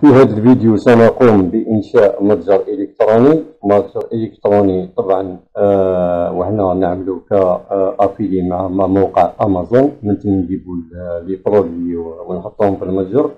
في هذا الفيديو سنقوم بإنشاء متجر إلكتروني. متجر إلكتروني طبعا آه وحنا نعملو كأفيلي مع موقع أمازون. من نجيبو لي برودوي ونحطوهم في المتجر؟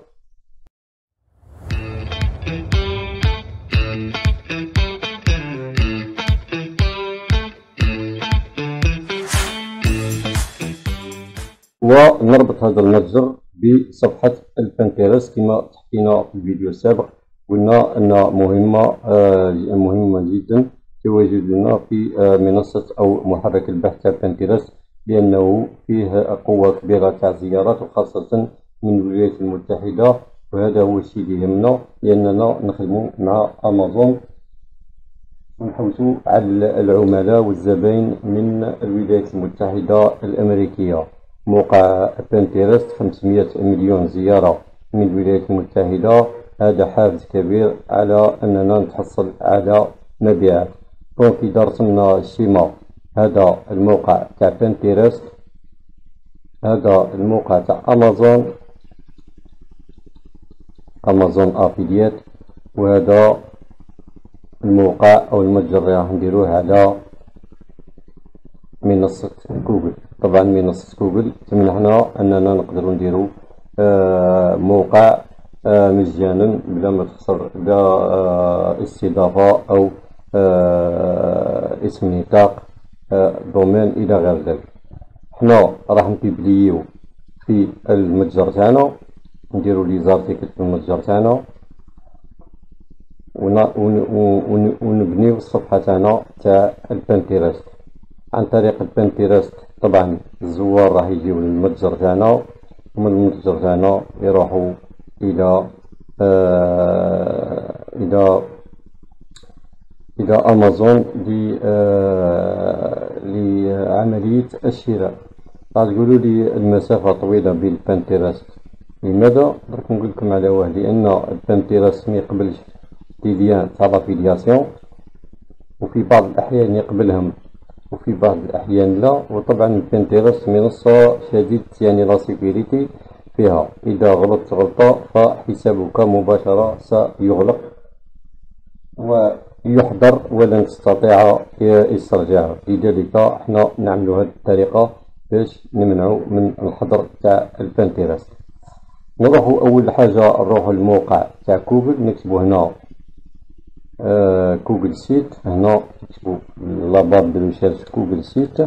ونربط هذا المتجر بصفحة البنتيرست كما تحكينا في الفيديو السابق قلنا أن مهمة آه، مهمة جدا تواجدنا في آه، منصة أو محرك البحث تاع بنتيرست لأنه فيه قوة كبيرة تاع زيارات وخاصة من الولايات المتحدة. وهذا هو الشيء اللي يهمنا لأننا نخدمو مع أمازون. ونحوسو على العملاء والزبائن من الولايات المتحدة الأمريكية. موقع بنتيرست 500 مليون زيارة. من الولايات المتحدة هذا حافز كبير على أننا نتحصل على مبيعات. دونك إذا رسمنا الشيما هذا الموقع تاع بنتيرست هذا الموقع تاع أمازون أمازون أفيليات وهذا الموقع أو المتجر اللي راح نديروه على منصة جوجل. طبعا منصة جوجل تمنحنا أننا نقدر نديرو موقع آه، مجانا بلا ما تخسر بلا آه، استضافة أو اسم نطاق domaine إلى غير ذلك. حنا راح نبيبليو في المتجر تاعنا نديرو les articles في المتجر تاعنا ونبنيو الصفحة تاعنا تاع البنتيرست. عن طريق البنتيرست طبعا الزوار راح يجيو للمتجر تاعنا. ومن تاعنا يروحوا إلى آه إلى إلى أمازون آه لعملية الشراء. راح تقولوا لي المسافة طويلة بين البنتيرست لماذا؟ درك نقول لكم على واه لأن البنتيرست ما يقبلش liens تاع l'affiliation وفي بعض الأحيان يقبلهم. وفي بعض الأحيان لا وطبعا ال Pinterest منصة شديدة يعني la sécurité فيها. إذا غلطت غلطة فحسابك مباشرة سيغلق ويحضر ولن تستطيع استرجاعه. لذلك إحنا نعمل هذه الطريقة باش نمنعو من الحظر تاع ال Pinterest نروحو أول حاجة نروحو الموقع تاع جوجل نكتبو هنا Google Sites هنا تكتبوا la barre de recherche Google Sites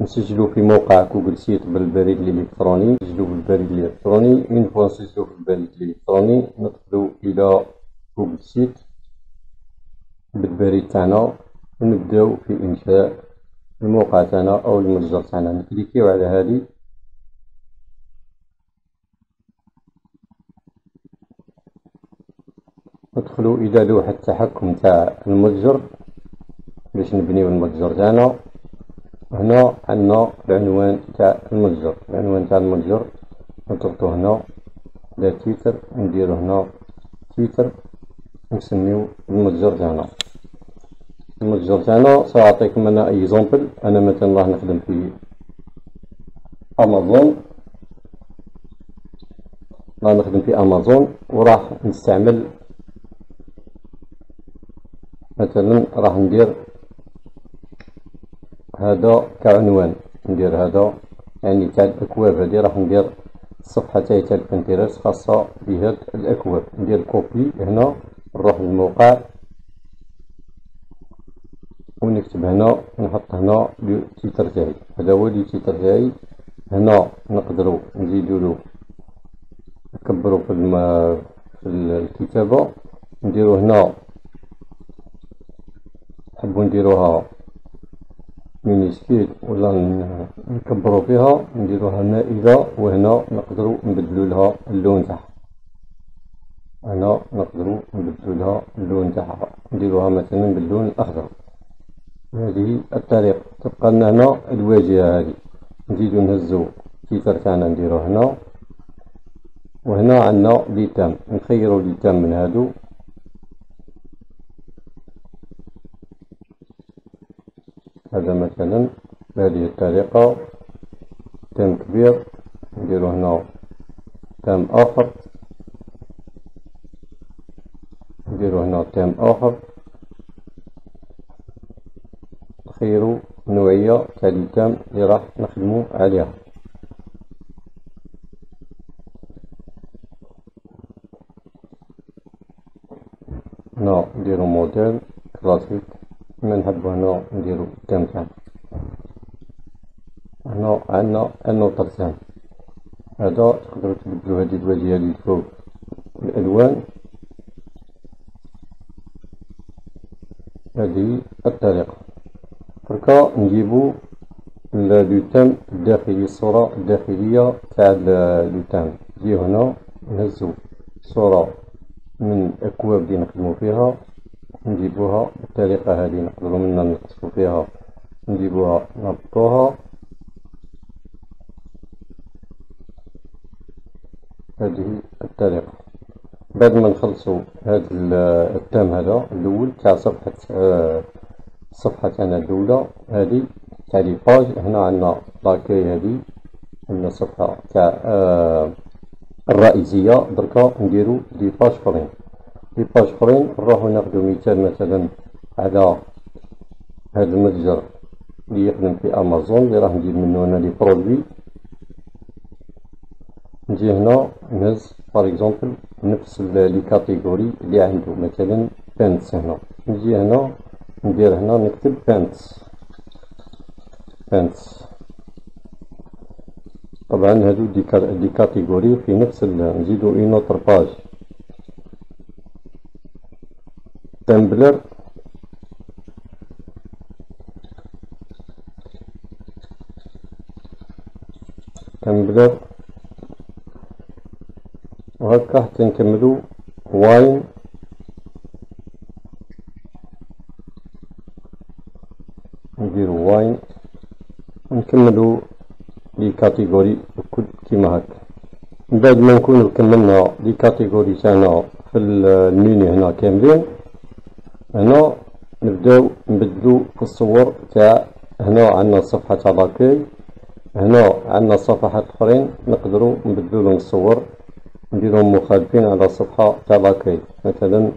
نسجلوا في موقع Google Sites بالبريد الإلكتروني نسجلوا بالبريد الإلكتروني من فوا نسجلوا بالبريد الإلكتروني ندخلوا إلى Google Sites بالبريد تاعنا ونبداو في إنشاء الموقع تاعنا أو المتجر تاعنا نكليكيو على هذه ندخلوا إلى لوحة التحكم تاع المتجر باش نبنيو المتجر تاعنا. هنا عندنا العنوان تاع المتجر العنوان تاع المتجر نضغطو هنا. لا تويتر نديرو هنا تويتر نسميو المتجر تاعنا. المتجر تاعنا سأعطيكم أنا exemple أنا مثلا راح نخدم في امازون راح نخدم في امازون وراح نستعمل مثلا راح ندير هذا كعنوان ندير هذا يعني تاع الأكواب هذه راح ندير الصفحه تاعي تاع ال Pinterest خاصة بهاد الأكواب. ندير copie هنا نروح للموقع ونكتب هنا نحط هنا ال titre تاعي. هذا هو ال titre تاعي. هنا نقدروا نزيدوا له نكبروا في, في الكتابة. نديروا هنا نحبو نديروها minuscule ولا نكبرو فيها نديروها مائلة وهنا نقدرو نبدلو لها اللون تاعها. هنا نقدرو نبدلو لها اللون تاعها. نديروها مثلا باللون الأخضر. هذه الطريقة تبقى لنا هنا الواجهة هذه. نزيدو نهزو التيتر تاعنا نديروه هنا. وهنا عندنا ليتام نخيرو ليتام من هادو. هذا مثلا بهذه الطريقة تام كبير نديرو هنا تام آخر. نديرو هنا تام آخر. نخيرو نوعية تاع التام لي راح نخدمو عليها. هنا نديرو موديل كلاسيك كما نحبو هنا نديرو تام تاعنا هنا عندنا النوتاسيون هذا تقدروا تبدلوا هذه الواجهة اللي فوق الألوان. هذه الطريقة. دركا نجيبو لوتام الداخلي الصورة الداخلية تاع لوتام نجي هنا نهزو صورة من الأكواب اللي نخدمو فيها. نجيبوها بالطريقة هذه نقدروا منها نقصو فيها نجيبوها نربطوها هذه الطريقة. بعد ما نخلصوا هذا ال thème هذا الأول تاع صفحة الصفحة تاعنا الأولى هذه تاع les pages. هنا عندنا l'accueil هذه عندنا الصفحة تاع الرئيسية. دركا نديرو les pages أخرين les pages أخرين نروحو ناخدو مثال مثلا على هذا المتجر اللي يخدم في أمازون اللي راح نجيب منه أنا les produits. نجي هنا نهز par exemple نفس les catégories اللي عنده مثلا pants هنا. نجي هنا ندير هنا نكتب pants pants طبعا هادو des catégories في نفس نزيدو une autre page tumbler tumbler وهكا حتى نكملو wine نديرو wine ونكملو les catégories الكل كيما هكا من بعد ما نكونو كملنا les catégories تاعنا في الميني هنا كاملين هنا نبداو نبدلو في الصور تاع هنا عندنا الصفحة تاع l'accueil هنا عندنا صفحات أخرين نقدرو نبدلو لهم الصور نديرهم مخالفين على الصفحة تاع l'accueil مثلا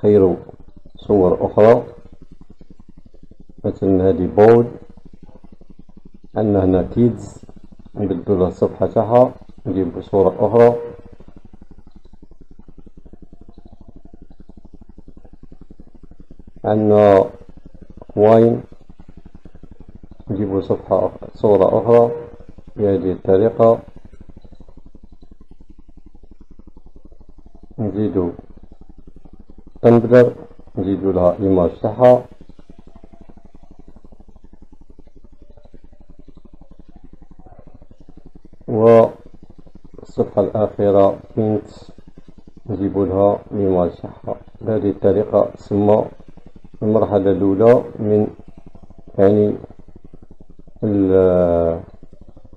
خيروا صور أخرى مثلا هذه بود عندنا هنا kids نبدلو له الصفحة تاعها نجيب صورة أخرى. عندنا واين نجيبو صفحة صورة أخرى بهذه الطريقة. نزيدو tumbler نزيدو لها image تاعها والصفحة الأخيرة بينت نجيبو لها إيماج تاعها بهذه الطريقة تسمى المرحلة الأولى من يعني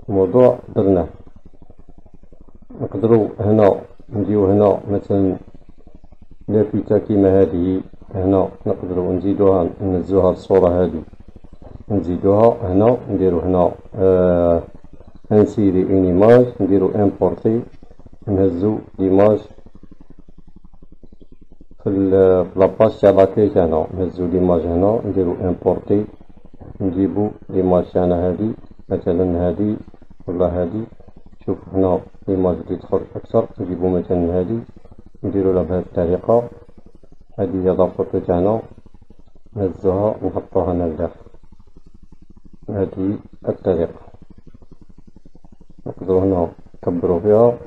الموضوع درناه. نقدروا هنا نجيو هنا مثلا لافته كيما هذه هنا نقدروا نزيدوها نهزوها الصورة هذه. نزيدوها هنا نديرو هنا آه insérer une image نديرو importer نهزو l'image في la page تاع l'accueil تاعنا نهزو l'image هنا نديرو importer نجيبو l'image تاعنا هذه مثلا هذه ولا هذه شوف هنا l'image اللي تدخل أكثر نجيبو مثلا هذه نديرو لها بهذه الطريقة هذه هي لافوتو تاعنا نهزوها ونحطوها هنا لداخل هذه الطريقة نقدرو هنا نكبرو فيها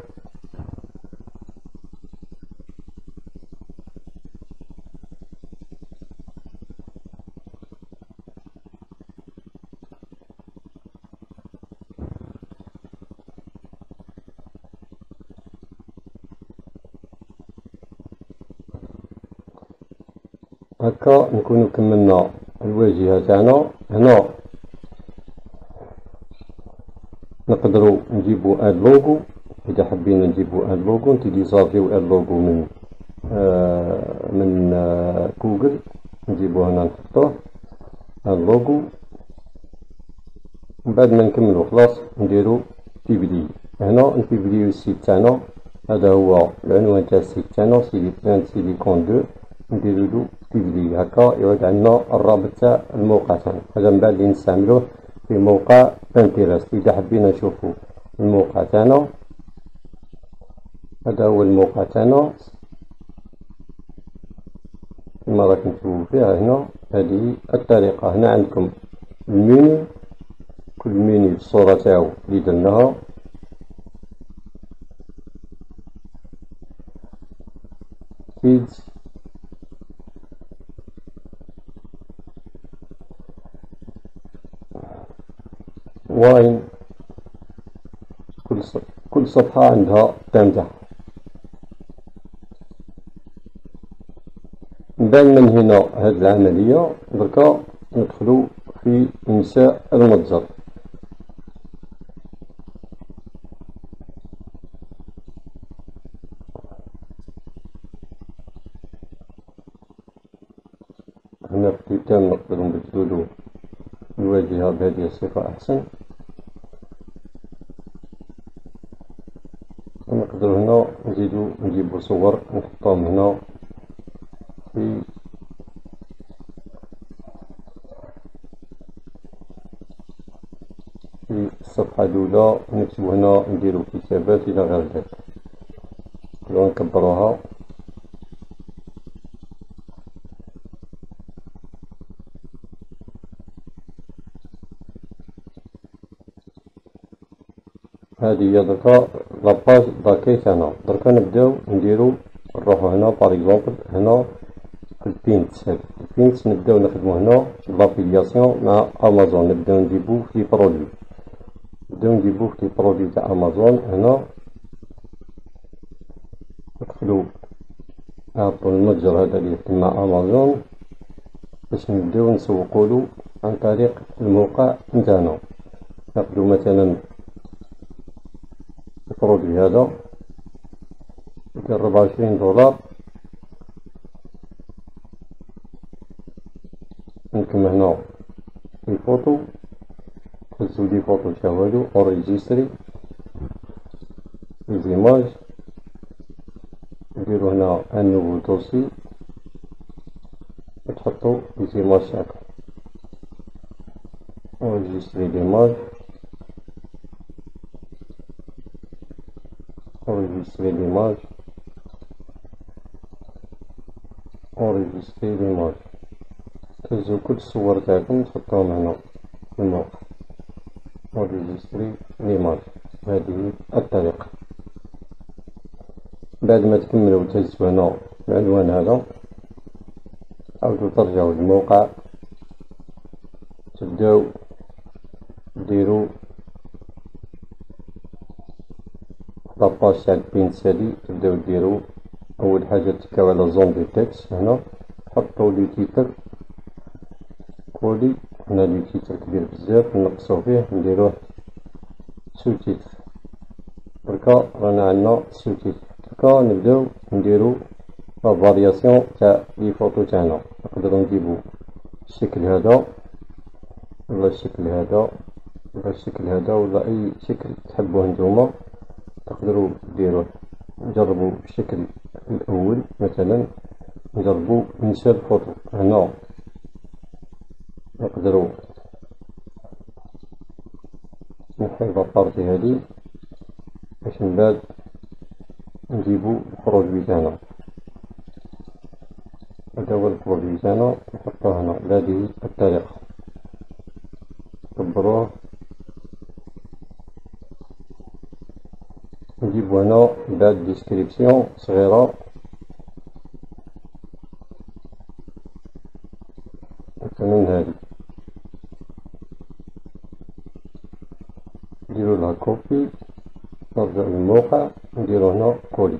هكا نكونو كملنا الواجهة تاعنا. هنا نقدرو نجيبو اد لوغو. إذا حبينا نجيبو اد لوغو نتيليزافيو اد لوغو من آه من آه جوجل نجيبو هنا نحطوه اد لوغو. من بعد ما نكملو خلاص نديرو تيبلي هنا نتيبليو السيت تاعنا. هذا هو العنوان تاع ال site تاعنا سيليكون دو. نديرولو publier هكا يعود عندنا الرابط تاع الموقع. تاعنا هذا من بعد اللي نستعملوه في موقع بانتيرست إذا حبينا نشوفو الموقع تاعنا. هذا هو الموقع تاعنا. كما راكم تشوفوا فيها هنا هذه الطريقة. هنا عندكم الميني كل ميني بالصورة تاعو اللي درناها. فيدز واين كل كل صفحة عندها التام تاعها بعد من هنا هاد العملية دركا ندخلو في إنشاء المتجر. هنا في الكتاب نقدر نبدلو الواجهة بهذه الصفة أحسن نقدر هنا نزيدو نجيبو صور نحطهم هنا. في في الصفحة الأولى نكتبو هنا نديرو كتابات إلى غير ذلك. نكبروها. هذه هي la page d'accueil تاعنا دركا نبداو نديرو نروحو هنا par exemple هنا ال pants ال pants نبداو نخدمو هنا l'affiliation مع امازون نبداو نجيبو les produits نبداو نجيبو les produits تاع امازون هنا ندخلو نعطو المتجر هذا يخدم مع امازون باش نبداو نسوقولو عن طريق الموقع نتاعنا ناخدو مثلا ال produit هذا يدير ربعة وعشرين دولار عندكم هنا les photos. تهزو les photos تاع enregistrer les images نديرو هنا un nouveau dossier وتحطو لي زيماج تاعكم اوريجيستري ليماج enregistrer l'image enregistrer l'image تهزو كل الصور تاعكم تحطوهم هنا الموقع enregistrer l'image هذه الطريقة بعد ما تكملوا تهزوا هنا العنوان هذا عاودوا ترجعوا للموقع تبداو ديروا la page تاع ال pants هادي تبداو ديرو. أول حاجة تكاو على zone de texte هنا. تحطو le titre. coller. هنا le titre كبير بزاف. نقصو فيه. نديروه sous-titre دركا رانا عندنا sous-titre دركا نبداو نديرو la variation تاع les photos تاعنا. نقدرو نجيبو الشكل هذا ولا الشكل هذا ولا الشكل هذا ولا أي شكل تحبوه نتوما. تقدروا ديروه نجربوا الشكل الأول مثلا نجربوا ننسى الفوتو. هنا نقدروا نحي la partie هادي باش من بعد نجيبو ال produit تاعنا هذا هو ال produit تاعنا نحطوه هنا. بهذه الطريقة. كبروه. نجيب هنا بعد description صغيرة مثلا هادي نديرو لها copier نرجع للموقع نديرو هنا coller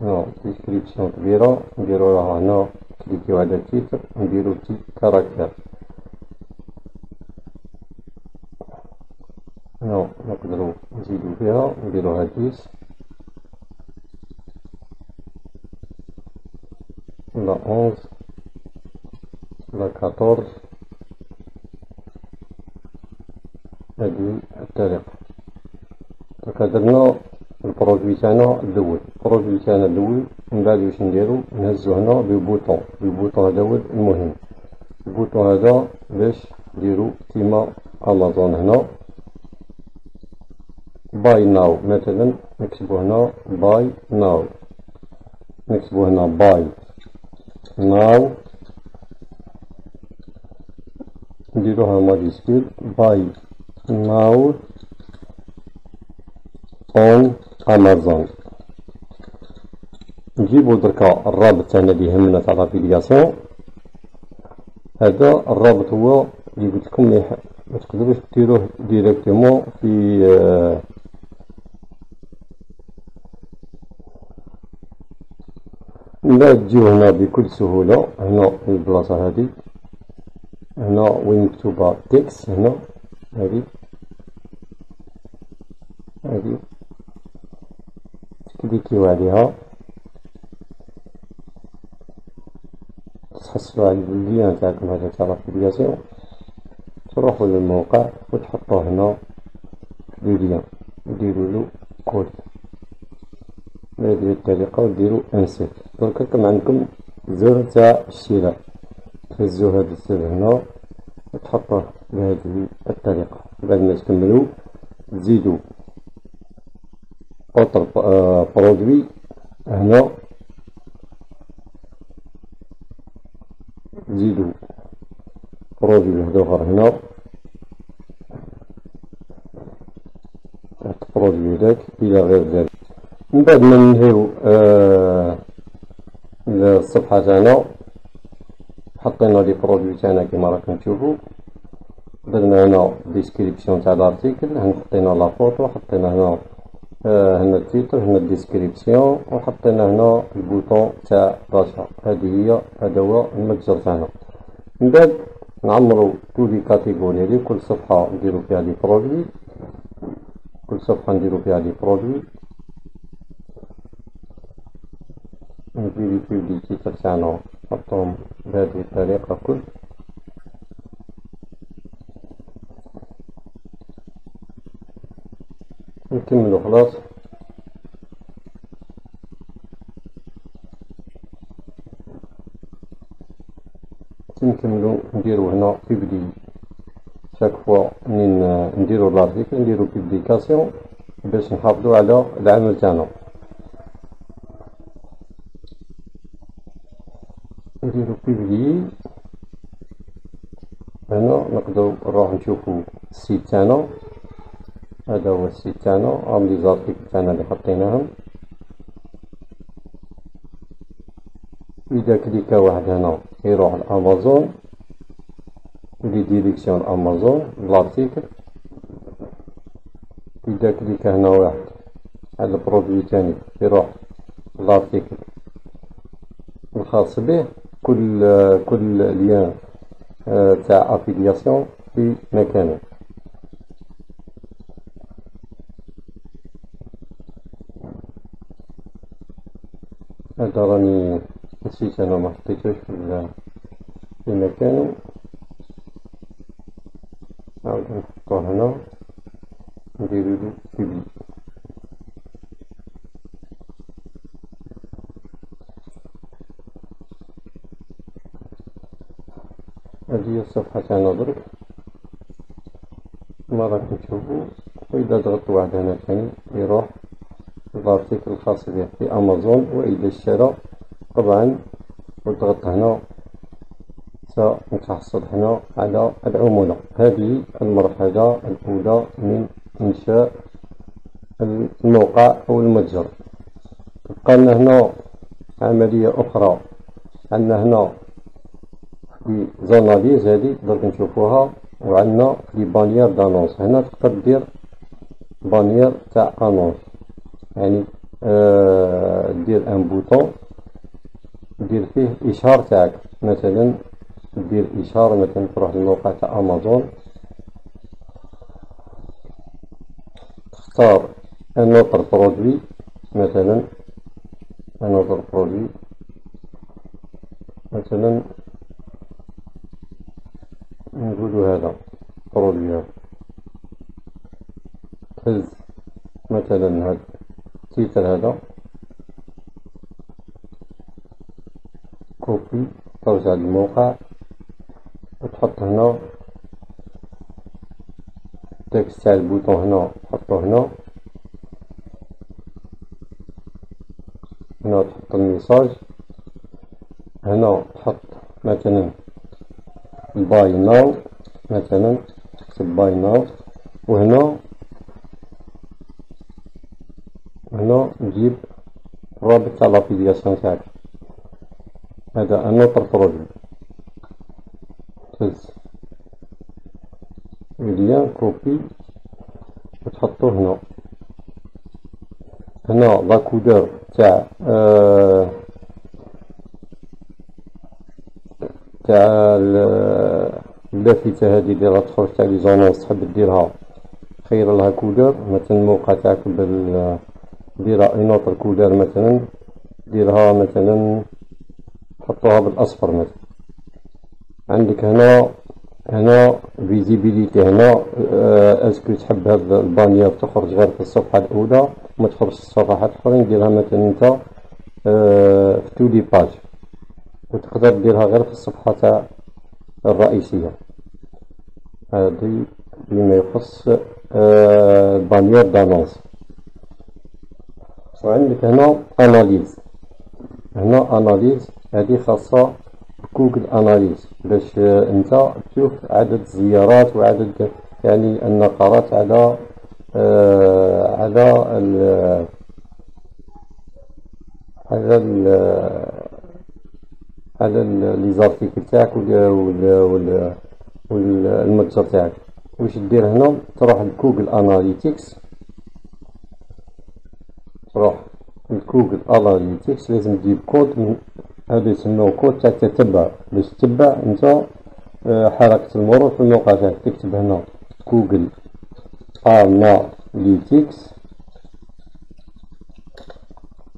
هنا description كبيرة نديرو لها هنا كليكيو على ال titre نديرو petit caractère هنا نقدرو نزيدو فيها نديروها dix ولا onze ولا quatorze هذه الطريقة درنا ال produit تاعنا الأول ال produit تاعنا الأول من بعد واش نديرو نهزو هنا le bouton le bouton هذا هو المهم ال bouton هذا باش نديرو كيما أمازون هنا buy now مثلا نكتبو هنا buy now نكتبو هنا buy now نديروها majuscule buy now on Amazon نجيبو دركا الرابط تاعنا اللي يهمنا تاع l'affiliation هذا الرابط هو اللي قلت لكم ما تقدروش ديروه directement في آه لا تجيو هنا بكل سهولة. هنا البلاصة هذه. هنا وين مكتوبة تكس هنا. هذه. هذه. تكليكيو عليها. تحصلوا على ال lien تاعكم هذا تاع l'affiliation تروحوا للموقع وتحطوه هنا. في lien وديروا له كود بهذه الطريقة وديروا insérer. دركا كم عندكم زر تاع الشراء تهزو هذا الزر هنا وتحطوه بهذه الطريقة. بعد ما تكملوا تزيدوا autre produit هنا. تزيدوا produit واحد اخر هنا. تحت produit هذاك إلى غير ذلك. من بعد ما ننهيو آه الصفحة تاعنا حطينا les produits تاعنا كيما راكم تشوفوا. درنا هنا description تاع ال article هنا حطينا la photo حطينا هنا آه هنا ال titre هنا ال description وحطينا هنا ال bouton تاع l'achat هذه هي هذا هو المتجر تاعنا. من بعد نعمرو toutes les catégories لي كل صفحة نديرو فيها les produits كل صفحة نديرو فيها les produits نجيب les titres تاعنا نحطهم بهذه الطريقة كل. نكملو خلاص. نكملو نديرو هنا publier chaque fois منين نديرو l'article نديرو publication باش نحافظو على العمل تاعنا نديرو publier هنا نقدرو نشوفو ال site تاعنا هذا هو ال site تاعنا هاهم les articles تاعنا اللي حطيناهم إذا كليكا واحد هنا يروح لأمازون لي direction أمازون. l'article إذا كليكا هنا واحد على ال produit تاني يروح l'article الخاص به كل كل lien تاع affiliation في مكانه. هذا راني نسيت أنا ما حطيتوش في مكانه. نعاود نحطوه هنا. نديرو publier هذه هي الصفحة تاعنا درك كما راكم تشوفو وإذا ضغطت واحد هنا ثاني يروح الارتيكل الخاص به في أمازون وإذا اشترى طبعا وضغط هنا سنتحصل هنا على العمولة. هذه المرحلة الأولى من إنشاء الموقع أو المتجر. بقى لنا هنا عملية أخرى. عندنا هنا في analyses هذه درك نشوفوها. وعندنا les bannières d'annonces. هنا تقدر دير bannière تاع annonce. يعني آه دير un bouton دير فيه إشهار تاعك. مثلا دير إشهار مثلا تروح للموقع تاع أمازون. تختار un autre produit مثلا un autre produit مثلا نقولو هذا produit هذا تهز مثلا هاد ال titre هذا. copier ترجع للموقع وتحط هنا. ال texte تاع ال bouton هنا تحطو هنا. هنا تحط ال message. هنا تحط مثلا buy now مثلا تكتب buy now وهنا هنا نجيب الرابط تاع l'affiliation تاعك هذا un autre produit تهز ال lien copier وتحطوه هنا. هنا la couleur تاع آه تاع اللافتة هذه اللي تخرج تاع les annonces تحب ديرها. خير لها couleur مثلا الموقع تاعك bleu ديرها une autre couleur مثلا ديرها مثلا حطوها بالأصفر مثلا. عندك هنا هنا visibilité هنا est-ce que تحب هاد ال bannière تخرج غير في الصفحة الأولى؟ ما تخرجش في الصفحات الأخرين ديرها مثلا أنت في toutes les pages وتقدر ديرها غير في الصفحة تاع الرئيسية. هذه بما يخص ال bannière d'annonces وعندك هنا analyse. هنا analyse هذه خاصة Google analyse باش أنت تشوف عدد الزيارات وعدد يعني النقرات على آه على ال على ال على les articles تاعك والمتجر تاعك. واش دير هنا؟ تروح ل Google Analytics تروح ل Google Analytics لازم تجيب كود من هذا يسموه كود تاع التتبع. باش تتبع انت آه، حركة المرور في الموقع تاعك. تكتب هنا Google Analytics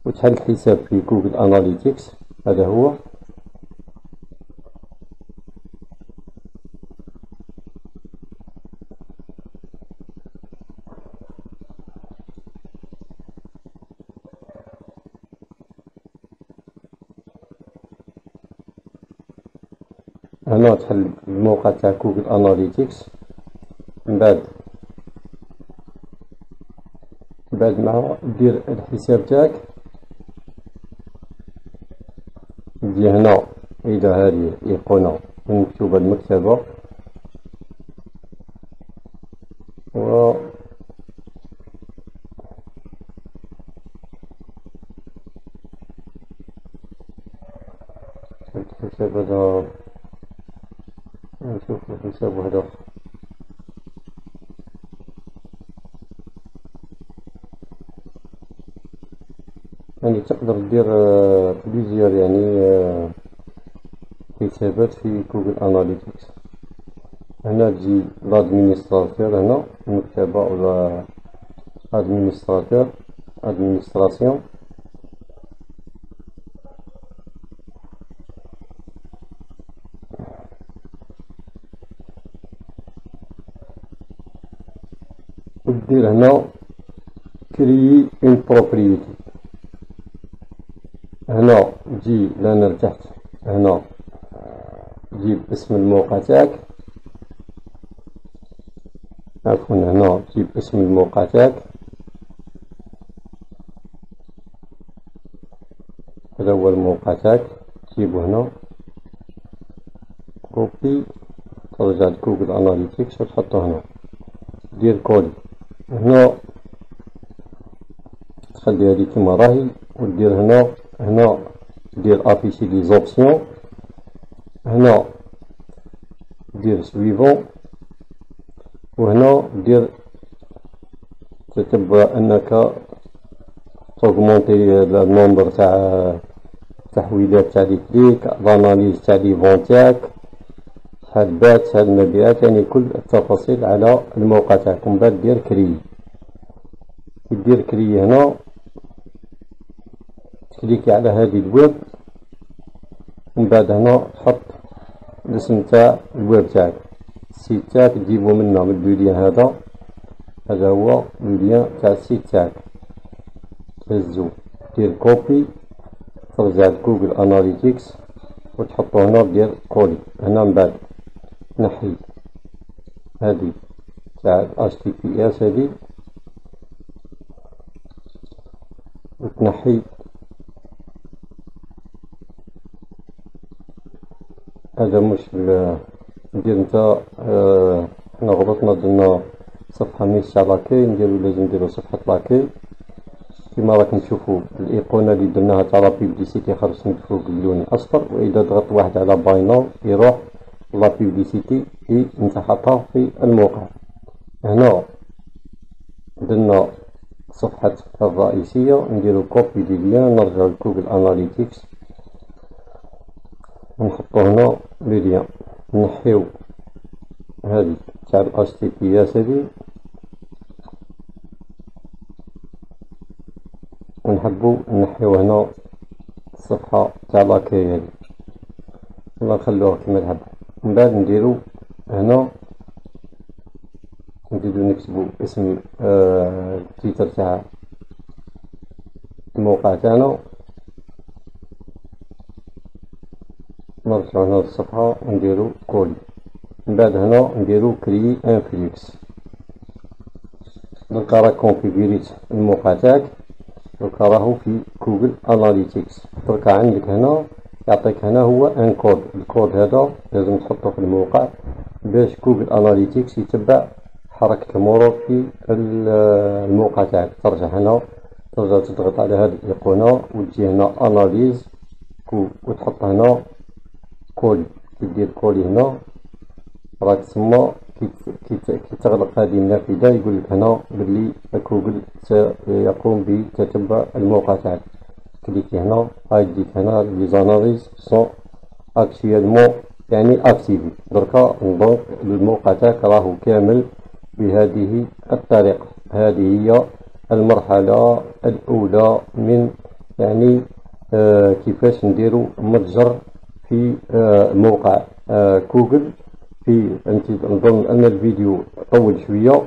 وتحل حساب في Google Analytics هذا هو. هنا تحل الموقع تاع Google Analytics من بعد بعد ما دير الحساب تاعك. تجي هنا إلى هذه الايقونة مكتوبة المكتبة و الحساب هذا الحساب واحد يعني تقدر دير plusieurs يعني حسابات في Google Analytics هنا تجي l'administrateur هنا المكتبة ولا administrateur administration ودير هنا créer une propriété هنا تجي لأنا رجعت هنا جيب اسم الموقع تاعك عفوا هنا تجيب اسم الموقع تاعك هذا هو الموقع تاعك تجيبو هنا copier ترجع ل Google Analytics وتحطو هنا دير coller هنا تخلي هذه كما راهي ودير هنا هنا دير afficher les options هنا دير suivant وهنا دير تتبع أنك ت augmenter ال nombre تاع التحويلات تاع les clics l'analyse تاع les ventes تاعك شحال بات شحال مبيعات يعني كل التفاصيل على الموقع تاعكم بعد دير créer. دير créer هنا. ت cliquer على هذه الويب. ومن بعد هنا تحط الاسم تاع الويب تاعك. ال site تاعك تجيبو منه من ال de lien هذا. هذا هو ال de lien تاع ال site تاعك. تهزو دير copier ترجع ل Google Analytics وتحطو هنا دير coller هنا من بعد. تنحي هادي تاع ال HTTPS هادي وتنحي هذا مش ندير نتا آه حنا غلطنا درنا صفحة ميس تاع l'accueil نديرو لازم نديرو صفحة l'accueil. كيما راكم تشوفو الإيقونة اللي درناها تاع la publicité خرجت من فوق باللون الأصفر وإذا ضغط واحد على باينو يروح la publicité ينتحطها في الموقع هنا درنا الصفحة الرئيسية نديرو copier de lien نرجعو ل Google Analytics ونحطو هنا le lien نحيو هادي تاع ال HTTPS هادي ونحبو نحيو هنا الصفحة تاع لاكاي هادي ولا نخلوها كيما تحب من بعد نديرو هنا نزيدو نكتبو اسم آه تاع الموقع تاعنا نرجعو هنا للصفحة ونديرو coller من بعد هنا نديرو créer un flux دركا راك configuré ت الموقع تاعك دركا راهو في Google Analytics دركا عندك هنا يعطيك هنا هو un code. الكود هذا لازم تحطه في الموقع باش Google Analytics يتبع حركة المرور في الموقع تاعك. ترجع هنا ترجع تضغط على هذه الأيقونة وتجي هنا analyse وتحط هنا coller. تدير coller هنا. راك تسمى كي تغلق هذه النافذة يقول لك هنا بلي جوجل سيقوم بتتبع الموقع تاعك. clique هنا هاي ديك هنا les analyses sont actuellement يعني activées دركا نضوك الموقع تاعك راهو كامل بهذه الطريقة هذه هي المرحلة الأولى من يعني آه كيفاش نديرو متجر في آه موقع آه جوجل في انت نظن ان الفيديو طول شوية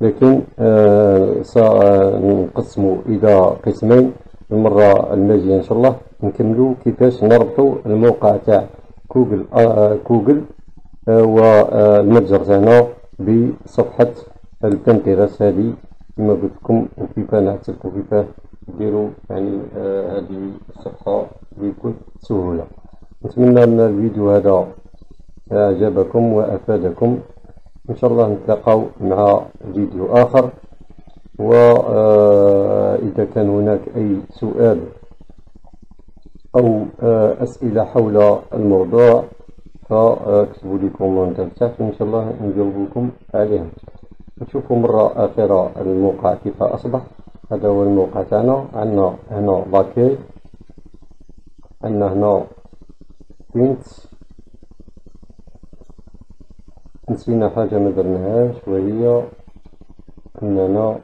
لكن آه سنقسمه إلى قسمين المرة الماجية إن شاء الله. نكملو كيفاش نربطو الموقع تاع جوجل آه جوجل آه والمتجر تاعنا بصفحة ال Pinterest هذه كما قلت لكم وكيف نعتلكم كيف ديروا يعني آه هذه الصفحة بكل سهولة. نتمنى أن الفيديو هذا أعجبكم وأفادكم. إن شاء الله نتلاقاو مع فيديو آخر. وإذا آه كان هناك أي سؤال أو آه أسئلة حول الموضوع فاكتبوا لي كومنتات تحت إن شاء الله نجاوبكم عليهم نشوفوا مرة أخيرة الموقع كيف أصبح. هذا هو الموقع تاعنا. عندنا هنا l'accueil. عندنا هنا بينت نسينا حاجة ما درناهاش وهي أننا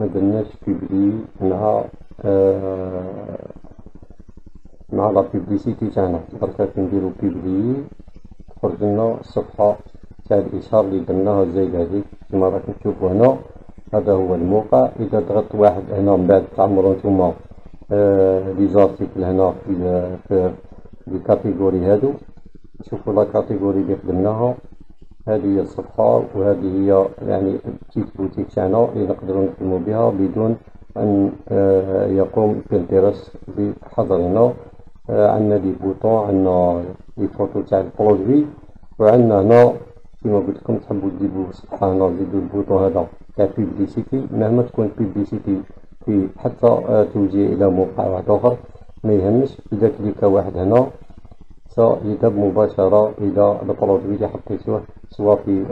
ما درناش publier مع آه مع la publicité تاعنا. دركا كي نديرو publier تخرج لنا الصفحة تاع الإشهار اللي درناها زايد هذيك. كيما راكم تشوفو هنا هذا هو الموقع. إذا ضغطت واحد هنا من بعد تعمرو نتوما آه les articles هنا في في ال catégories هادو. تشوفو la catégorie اللي خدمناها هذه هي الصفحة وهذه هي يعني ال petite boutique تاعنا اللي نقدرو نخدمو بها بدون أن آه يقوم Pinterest بحضرنا. عندنا les boutons عندنا les photos تاع ال produit وعندنا هنا كيما قلت لكم تحبوا تجيبوا صفحة هنا تزيدوا ال bouton هذا تاع publicité مهما تكون publicité في حتى توجيه إلى موقع واحد آخر ما يهمش. إذا cliqua واحد هنا سيذهب مباشرة إلى ال produit اللي حطيتوه. سواء في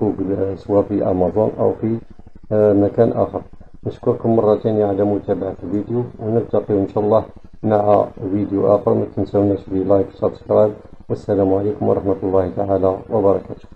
جوجل سواء في أمازون أو في مكان آخر. نشكركم مرة ثانية على متابعة الفيديو ونلتقي إن شاء الله مع فيديو آخر. ما تنسوناش ب like و subscribe والسلام عليكم ورحمة الله تعالى وبركاته.